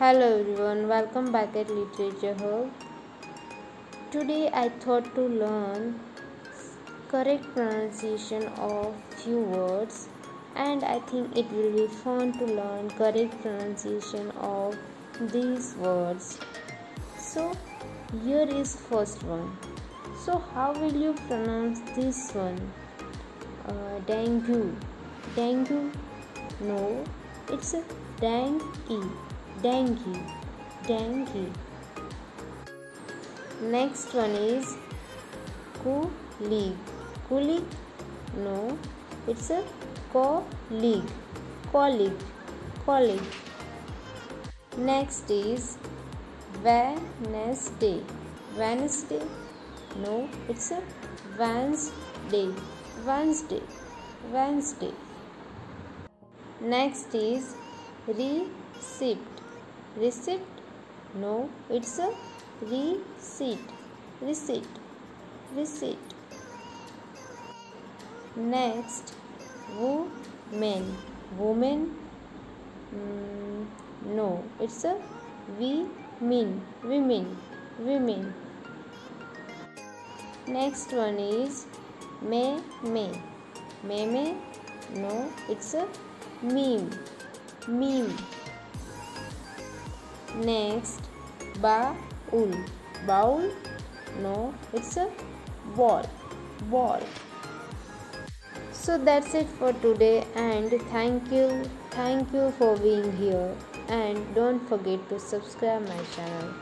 Hello everyone, welcome back at Literature Hub. Today I thought to learn correct pronunciation of few words and I think it will be fun to learn correct pronunciation of these words. So here is first one. So how will you pronounce this one? Uh, dengue. Dengue? No, it's a dengue dengue. Dengue. Next one is colleague colleague no. It's a colleague colleague colleague next is wednesday. Wednesday? No. It's a wednesday. Wednesday. Wednesday. Next is सिप्ट receipt no it's a receipt receipt receipt next woman women no it's a women women women next one is may may may may no it's a meme meme Next, baul. Baul? No, it's a ball. Ball. So that's it for today, and thank you, thank you for being here. And don't forget to subscribe my channel.